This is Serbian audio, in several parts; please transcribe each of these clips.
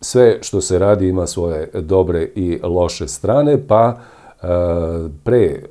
sve što se radi ima svoje dobre i loše strane, pa e, pre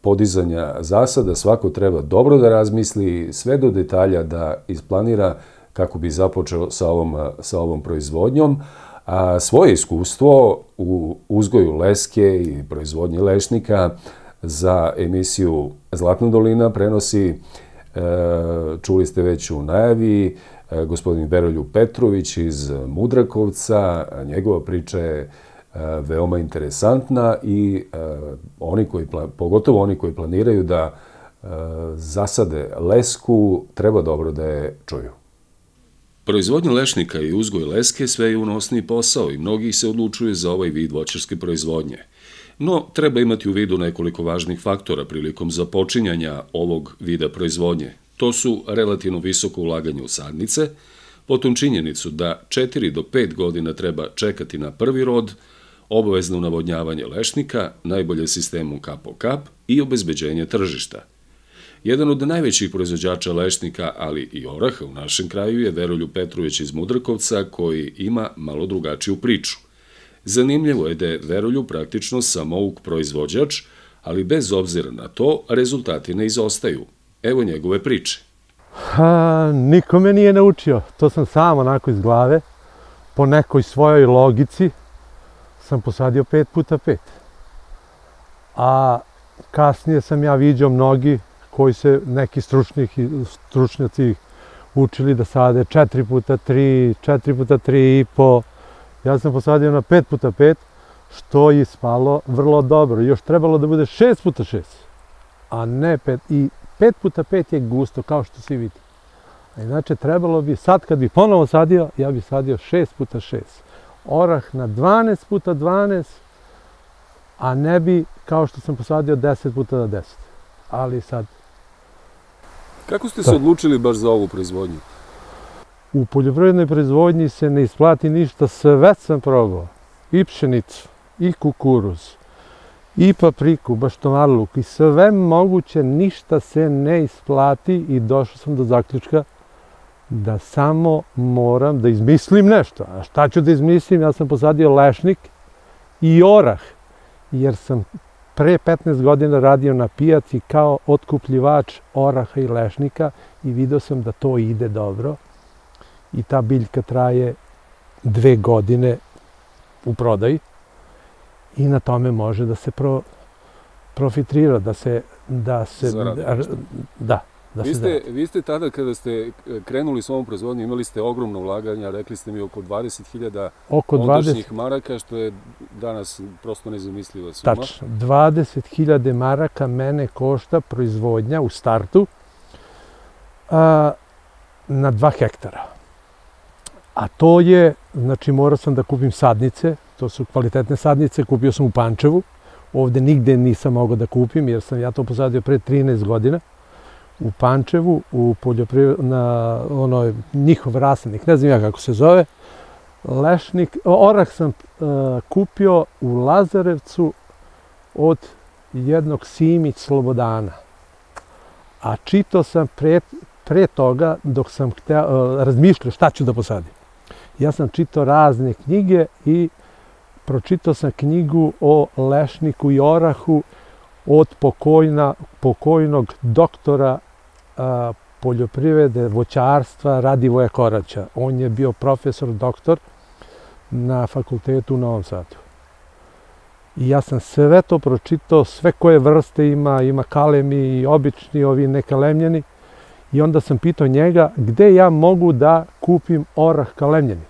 podizanja zasada svako treba dobro da razmisli, sve do detalja da isplanira kako bi započeo sa ovom, sa ovom proizvodnjom. A svoje iskustvo u uzgoju leske i proizvodnji lešnika za emisiju Zlatna dolina prenosi, čuli ste već u najavi, e, gospodin Veroljub Petrović iz Mudrakovca. Njegova priča je e, veoma interesantna i oni koji, pogotovo oni koji planiraju da zasade lesku, treba dobro da je čuju. Proizvodnja lešnika i uzgoj leske sve je unosni posao i mnogi se odlučuju za ovaj vid voćarske proizvodnje. No, treba imati u vidu nekoliko važnih faktora prilikom započinjanja ovog vida proizvodnje. To su relativno visoko ulaganje u sadnice, potom činjenicu da 4 do 5 godina treba čekati na prvi rod, obavezno navodnjavanje lešnika, najbolje sistemom kap po kap i obezbeđenje tržišta – Jedan od najvećih proizvođača lešnika, ali i oraha u našem kraju je Veroljub Petrović iz Mudrakovca, koji ima malo drugačiju priču. Zanimljivo je da je Veroljub praktično samouk proizvođač, ali bez obzira na to, rezultati ne izostaju. Evo njegove priče. Ha, niko me nije naučio. To sam sam onako iz glave. Po nekoj svojoj logici sam posadio pet puta pet. A kasnije sam ja viđao mnogi koji se neki stručnih, stručnjaci učili da sade 4 puta 3, 4 puta 3 i po. Ja sam posadio na 5 puta 5, što je spalo vrlo dobro. Još trebalo da bude 6 puta 6, a ne 5. I 5 puta 5 je gusto, kao što se vidi. A inače, trebalo bi, sad kad bi ponovo sadio, ja bi sadio 6 puta 6. Orah na 12 puta 12, a ne bi, kao što sam posadio, 10 puta 10. Ali sad, Kako ste se odlučili baš za ovu proizvodnju? U poljoprivrednoj proizvodnji se ne isplati ništa, sve sam probao. I pšenicu, i kukuruz, i papriku, baštomarluk, i sve moguće, ništa se ne isplati i došao sam do zaključka da samo moram da izmislim nešto. A šta ću da izmislim? Ja sam posadio lešnik i orah, jer sam pre 15 godina radio na pijaci kao otkupljivač oraha i lešnika i video sam da to ide dobro i ta biljka traje dve godine u prodaji i na tome može da se pro, profitrira, da se, da se, da, Da vi, ste, vi ste tada kada ste eh, krenuli s ovom proizvodnjom imali ste ogromno ulaganja, rekli ste mi oko 20.000 oko 20... maraka, što je danas prosto nezamisliva suma. Tačno, 20.000 maraka mene košta proizvodnja u startu a, na 2 hektara. A to je, znači morao sam da kupim sadnice, to su kvalitetne sadnice, kupio sam u Pančevu, ovde nigde nisam mogao da kupim jer sam ja to posadio pre 13 godina u Pančevu, u poljopriv... na onoj njihov rasnik, ne znam ja kako se zove, lešnik, orah sam uh, kupio u Lazarevcu od jednog Simić Slobodana. A čito sam pre, pre toga, dok sam hteo, uh, razmišljao šta ću da posadim. Ja sam čitao razne knjige i pročitao sam knjigu o lešniku i orahu od pokojna, pokojnog doktora a, poljoprivrede, voćarstva Radivoja Koraća. On je bio profesor, doktor na fakultetu u Novom Sadu. I ja sam sve to pročitao, sve koje vrste ima, ima kalemi i obični, ovi nekalemljeni. I onda sam pitao njega gde ja mogu da kupim orah kalemljeni.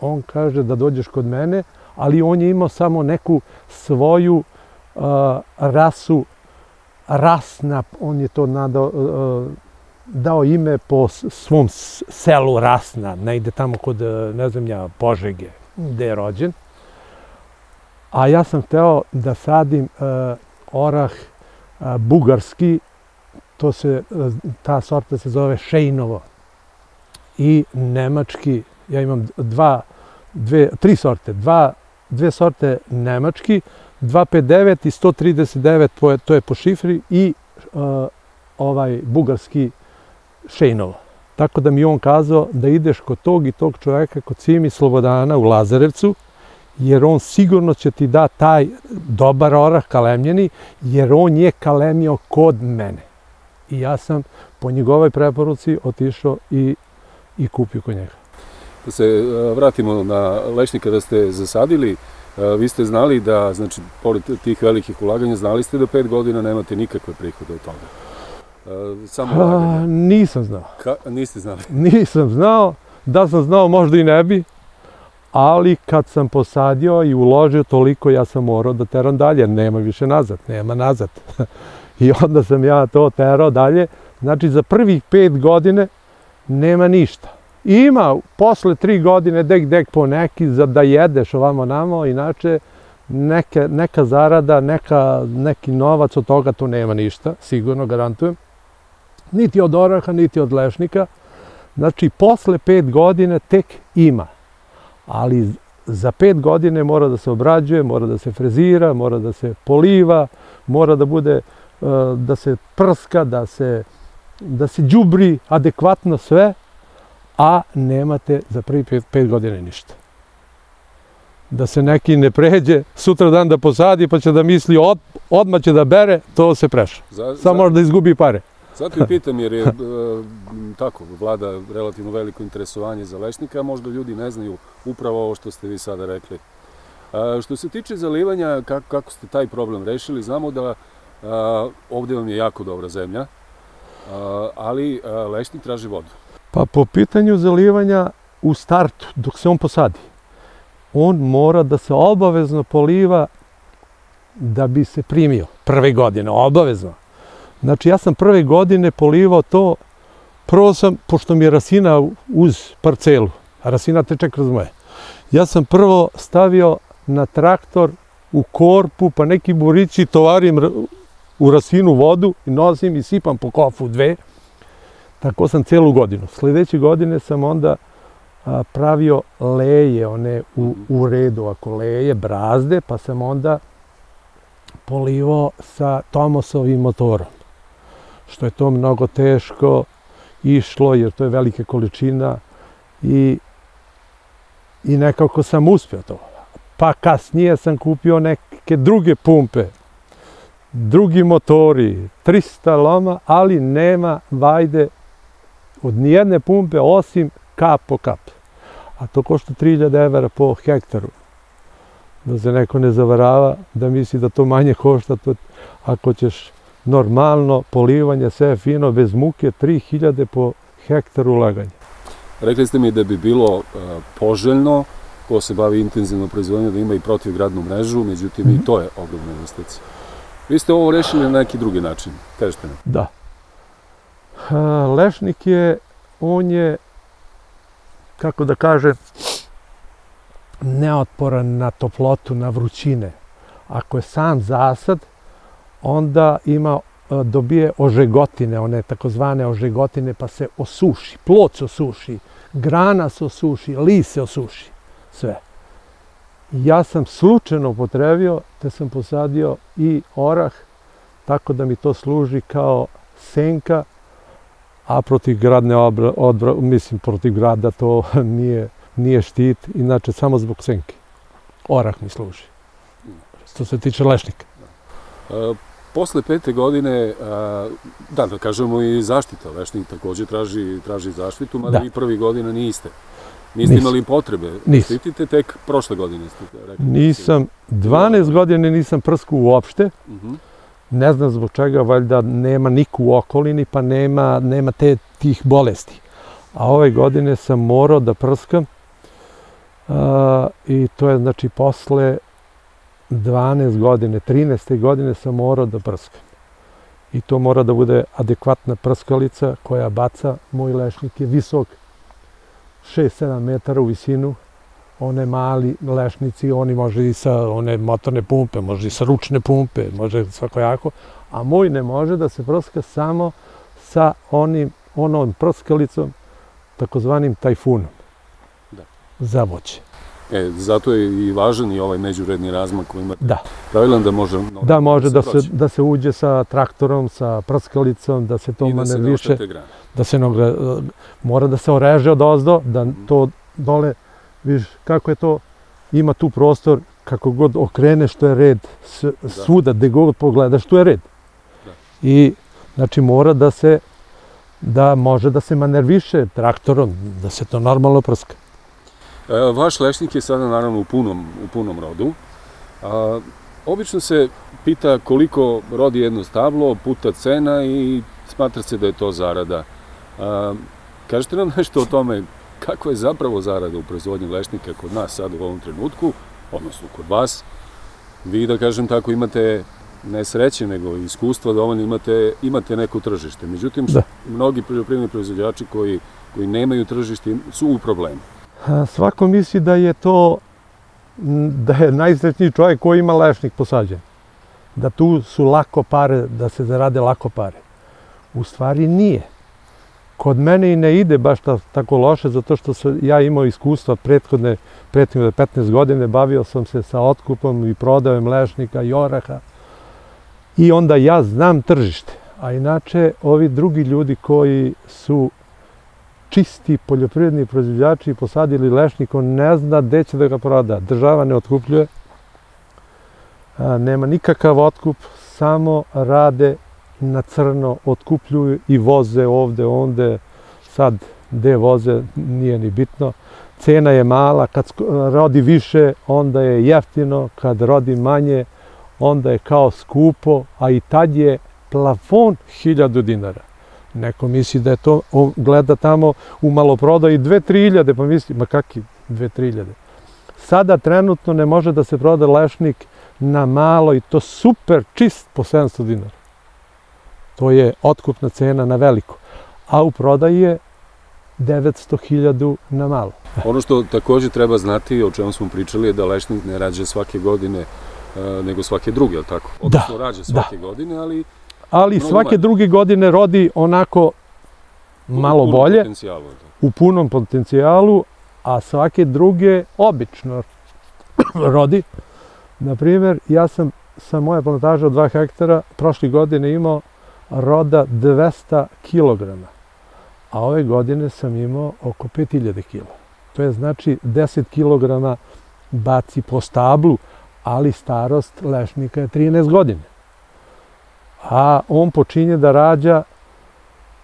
On kaže da dođeš kod mene, ali on je imao samo neku svoju rasu Rasna, on je to nadao, dao ime po svom selu Rasna, negde tamo kod, ne znam ja, Požege, gde je rođen. A ja sam hteo da sadim orah bugarski, to se, ta sorta se zove Šejnovo. I nemački, ja imam dva, dve, tri sorte, dva, dve sorte nemački, 259 i 139, to je po šifri, i uh, ovaj bugarski Šejnovo. Tako da mi on kazao da ideš kod tog i tog čoveka, kod Simi Slobodana u Lazarevcu, jer on sigurno će ti da taj dobar orah kalemljeni, jer on je kalemio kod mene. I ja sam po njegovoj preporuci otišao i, i kupio kod njega. Da se e, vratimo na lešnika da ste zasadili, e, vi ste znali da, znači, pored tih velikih ulaganja, znali ste da pet godina nemate nikakve prihode od toga? E, samo ulaganja? A, nisam znao. Ka, niste znali? Nisam znao, da sam znao možda i ne bi, ali kad sam posadio i uložio toliko, ja sam morao da teram dalje, nema više nazad, nema nazad. I onda sam ja to terao dalje. Znači, za prvih pet godine nema ništa. Ima posle tri godine dek dek po neki za da jedeš ovamo namo, inače neke, neka zarada, neka, neki novac od toga to nema ništa, sigurno garantujem. Niti od oraha, niti od lešnika. Znači, posle pet godine tek ima. Ali za pet godine mora da se obrađuje, mora da se frezira, mora da se poliva, mora da bude, da se prska, da se, da se džubri adekvatno sve, a nemate za prvi pet, pet godine ništa. Da se neki ne pređe, sutra dan da posadi pa će da misli od, odmah će da bere, to se preša. Za, Samo može da izgubi pare. Zato i pitam jer je e, tako, vlada relativno veliko interesovanje za lešnika, a možda ljudi ne znaju upravo ovo što ste vi sada rekli. A, što se tiče zalivanja, kako, kako ste taj problem rešili, znamo da ovde vam je jako dobra zemlja, a, ali a, lešnik traži vodu. Pa po pitanju zalivanja u startu, dok se on posadi, on mora da se obavezno poliva da bi se primio prve godine, obavezno. Znači ja sam prve godine polivao to, prvo sam, pošto mi je rasina uz parcelu, a rasina teče kroz moje, ja sam prvo stavio na traktor u korpu, pa neki burići tovarim u rasinu vodu i nosim i sipam po kofu dve. Tako sam celu godinu. Sledeće godine sam onda a, pravio leje, one u, u redu, ako leje, brazde, pa sam onda polivao sa Tomosovim motorom. Što je to mnogo teško išlo, jer to je velika količina i, i nekako sam uspio to. Pa kasnije sam kupio neke druge pumpe, drugi motori, 300 loma, ali nema vajde od nijedne pumpe osim kap po kap. A to košta 3000 evra po hektaru. Da se neko ne zavarava, da misli da to manje košta, to, ako ćeš normalno polivanje, sve fino, bez muke, 3000 po hektaru ulaganja. Rekli ste mi da bi bilo uh, poželjno ko se bavi intenzivno proizvodnjom da ima i protivgradnu mrežu, međutim mm -hmm. i to je ogromna investicija. Vi ste ovo rešili na neki drugi način, kažete nam. Da. Lešnik je, on je, kako da kaže, neotporan na toplotu, na vrućine. Ako je sam zasad, onda ima dobije ožegotine, one takozvane ožegotine, pa se osuši, plod se osuši, grana se osuši, list se osuši, sve. Ja sam slučajno upotrebio, te sam posadio i orah, tako da mi to služi kao senka, a protiv gradne obra, odbra, mislim, protiv grada to nije, nije štit, inače samo zbog senke. Orah mi služi, što se tiče lešnika. E, posle pete godine, a, da, da kažemo i zaštita, lešnik takođe traži, traži zaštitu, mada da. vi prvi godina niste. Niste nisam. imali potrebe. Nisam. Štitite tek prošle godine, ste rekli. Nisam, 12 godine nisam prsku uopšte. Uh mhm. -huh. Ne znam zbog čega, valjda nema niku u okolini, pa nema, nema te, tih bolesti. A ove godine sam morao da prskam uh, i to je znači posle 12 godine, 13. godine sam morao da prskam. I to mora da bude adekvatna prskalica koja baca, moj lešnik je visok 6-7 metara u visinu, one mali lešnici, oni može i sa one motorne pumpe, može i sa ručne pumpe, može svakojako, a moj ne može da se prska samo sa onim, onom prskalicom, takozvanim tajfunom, da. za voće. E, zato je i važan i ovaj međuredni razmak koji ima Da. pravilan da može... Da, može da se, prođe. da se uđe sa traktorom, sa prskalicom, da se to I da se ne da se nogre, mora da se oreže od ozdo, da to dole, viš kako je to, ima tu prostor, kako god okreneš, to je red, S, svuda, gde god pogledaš, tu je red. Da. I, znači, mora da se, da može da se manerviše traktorom, da se to normalno prska. Vaš lešnik je sada naravno u punom, u punom rodu. A, obično se pita koliko rodi jedno stablo, puta cena i smatra se da je to zarada. A, kažete nam nešto o tome kako je zapravo zarada u proizvodnji lešnika kod nas sad u ovom trenutku, odnosno kod vas. Vi, da kažem tako, imate ne sreće, nego iskustva dovoljno imate, imate neko tržište. Međutim, Da. mnogi poljoprivredni proizvođači koji, koji nemaju tržište su u problemu. Svako misli da je to, da je najsrećniji čovjek koji ima lešnik posađen. Da tu su lako pare, da se zarade lako pare. U stvari nije. Kod mene i ne ide baš ta, tako loše, zato što sam ja imao iskustva prethodne, prethodne 15 godine, bavio sam se sa otkupom i prodajem lešnika i oraha. I onda ja znam tržište. A inače, ovi drugi ljudi koji su čisti poljoprivredni proizvođači posadili lešnik, on ne zna gde će da ga proda. Država ne otkupljuje, nema nikakav otkup, samo rade na crno, otkupljuju i voze ovde, onde, sad gde voze nije ni bitno. Cena je mala, kad rodi više, onda je jeftino, kad rodi manje, onda je kao skupo, a i tad je plafon 1000 dinara. Neko misli da je to, on gleda tamo u maloprodaji 2-3 iljade, pa misli, ma kakvi 2-3 iljade. Sada trenutno ne može da se proda lešnik na malo i to super čist po 700 dinara. To je otkupna cena na veliko. A u prodaji je 900.000 na malo. Ono što takođe treba znati, o čemu smo pričali, je da lešnik ne rađe svake godine, e, nego svake druge, je li tako? Odnosno, rađe svake godine, ali Ali Mnogo svake manje. druge godine rodi onako u malo punom bolje. potencijalu, tako? u punom potencijalu, a svake druge obično rodi. Na primjer, ja sam sa moje plantaže od 2 hektara prošle godine imao roda 200 kg, a ove godine sam imao oko 5000 kg. To je znači 10 kg baci po stablu, ali starost lešnika je 13 godine. A on počinje da rađa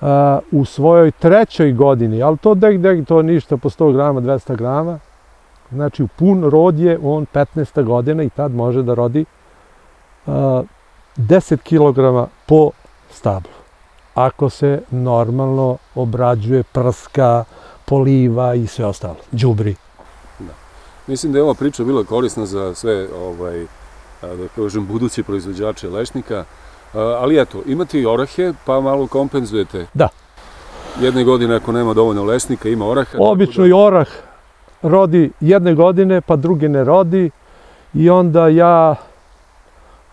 a, u svojoj trećoj godini, ali to dek, dek, to ništa po 100 grama, 200 grama. Znači, u pun rod je on 15. godina i tad može da rodi a, 10 kg po stablu. Ako se normalno obrađuje, prska, poliva i sve ostalo, đubri. Mislim da je ova priča bila korisna za sve, ovaj, da kažem, buduće proizvođače lešnika, ali eto, imate i orahe, pa malo kompenzujete. Da. Jedne godine ako nema dovoljno lešnika, ima oraha. tako Obično da- i orah rodi jedne godine, pa druge ne rodi i onda ja,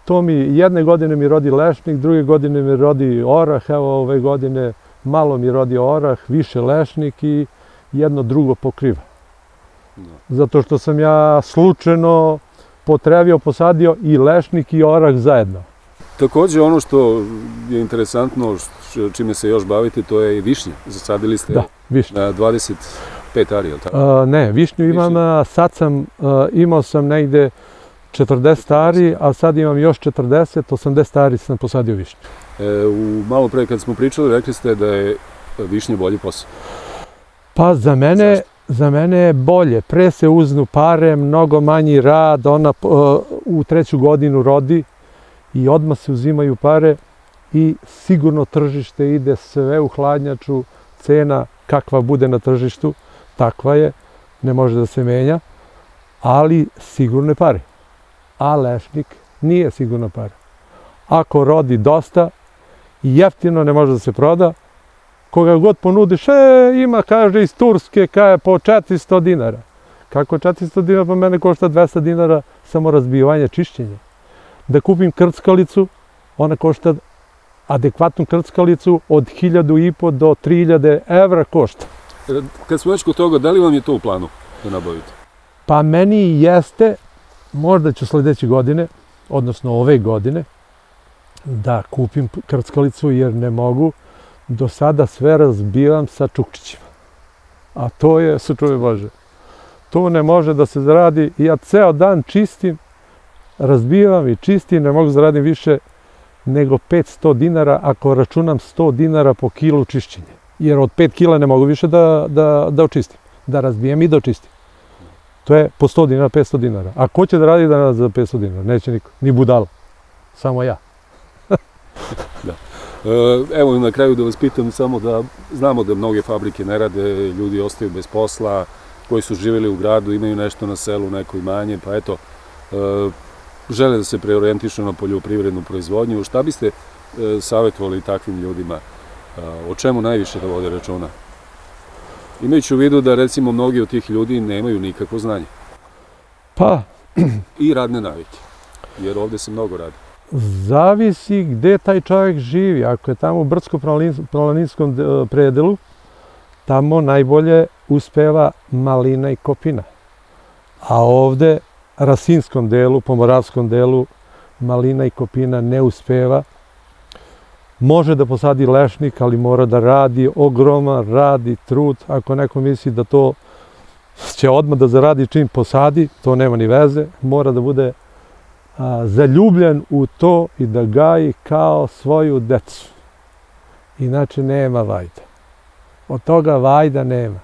to mi, jedne godine mi rodi lešnik, druge godine mi rodi orah, evo ove godine malo mi rodi orah, više lešnik i jedno drugo pokriva. Da. Zato što sam ja slučajno potrevio, posadio i lešnik i orah zajedno. Takođe, ono što je interesantno, čime se još bavite, to je i višnja. Zasadili ste Da, višnju. na 25 ari, je li tako? A, ne, višnju imam, a, sad sam, a, imao sam negde 40 ari, a sad imam još 40, 80 ari sam posadio višnju. E, u, malo pre kad smo pričali, rekli ste da je višnja bolji posao. Pa za mene, Zašto? za mene je bolje. Pre se uznu pare, mnogo manji rad, ona a, u treću godinu rodi i odmah se uzimaju pare i sigurno tržište ide sve u hladnjaču, cena kakva bude na tržištu, takva je, ne može da se menja, ali sigurne pare. A lešnik nije sigurna para. Ako rodi dosta i jeftino ne može da se proda, koga god ponudiš, e, ima, kaže, iz Turske, kaže, po 400 dinara. Kako 400 dinara, pa mene košta 200 dinara samo razbivanje, čišćenje. Da kupim krckalicu, ona košta adekvatnu krckalicu od 1000 i po do 3000 evra košta. E, Kad smo već kod toga, da li vam je to u planu da nabavite? Pa meni jeste, možda ću sledeće godine, odnosno ove godine, da kupim krckalicu jer ne mogu. Do sada sve razbivam sa čukčićima. A to je, čuje Bože, to ne može da se zaradi. Ja ceo dan čistim, razbivam i čistim, ne mogu da zaradim više nego 500 dinara ako računam 100 dinara po kilu čišćenja. Jer od 5 kila ne mogu više da, da, da očistim, da razbijem i da očistim. To je po 100 dinara, 500 dinara. A ko će da radi danas za 500 dinara? Neće niko, ni budala. Samo ja. da. E, evo na kraju da vas pitam samo da znamo da mnoge fabrike ne rade, ljudi ostaju bez posla, koji su živjeli u gradu, imaju nešto na selu, neko imanje, pa eto, e, žele da se preorientišu na poljoprivrednu proizvodnju. Šta biste e, savjetovali takvim ljudima? O čemu najviše da vode računa? Imajući u vidu da recimo mnogi od tih ljudi nemaju nikakvo znanje. Pa... I radne navike. Jer ovde se mnogo radi. Zavisi gde taj čovjek živi. Ako je tamo u brdsko-planinskom predelu, tamo najbolje uspeva malina i kopina. A ovde, rasinskom delu, pomoravskom delu, malina i kopina ne uspeva. Može da posadi lešnik, ali mora da radi ogroman radi, trud. Ako neko misli da to će odmah da zaradi čim posadi, to nema ni veze. Mora da bude a, zaljubljen u to i da gaji kao svoju decu. Inače nema vajda. Od toga vajda nema.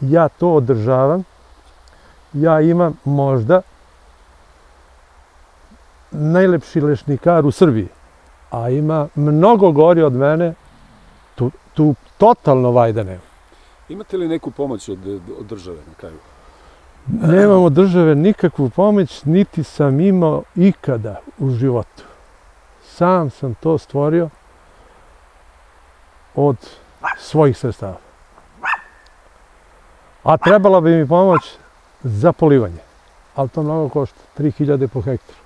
Ja to održavam. Ja imam možda najlepši lešnikar u Srbiji, a ima mnogo gori od mene, tu, tu totalno vajda nema. Imate li neku pomoć od, od države na kraju? Nemamo države nikakvu pomoć, niti sam imao ikada u životu. Sam sam to stvorio od svojih sredstava. A trebala bi mi pomoć za polivanje. Ali to mnogo košta, 3000 po hektaru.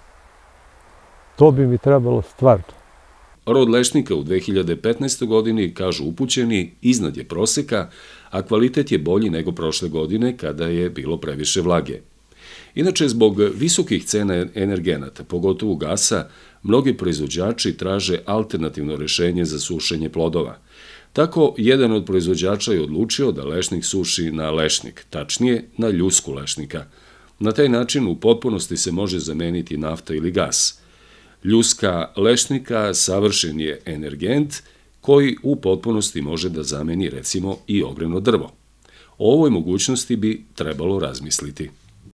To bi mi trebalo stvarno. Rod lešnika u 2015. godini, kažu upućeni, iznad je proseka, a kvalitet je bolji nego prošle godine kada je bilo previše vlage. Inače, zbog visokih cena energenata, pogotovo gasa, mnogi proizvođači traže alternativno rešenje za sušenje plodova. Tako, jedan od proizvođača je odlučio da lešnik suši na lešnik, tačnije na ljusku lešnika. Na taj način u potpunosti se može zameniti nafta ili gas. Ljuska lešnika savršen je energent koji u potpunosti može da zameni recimo i ogrevno drvo. O ovoj mogućnosti bi trebalo razmisliti.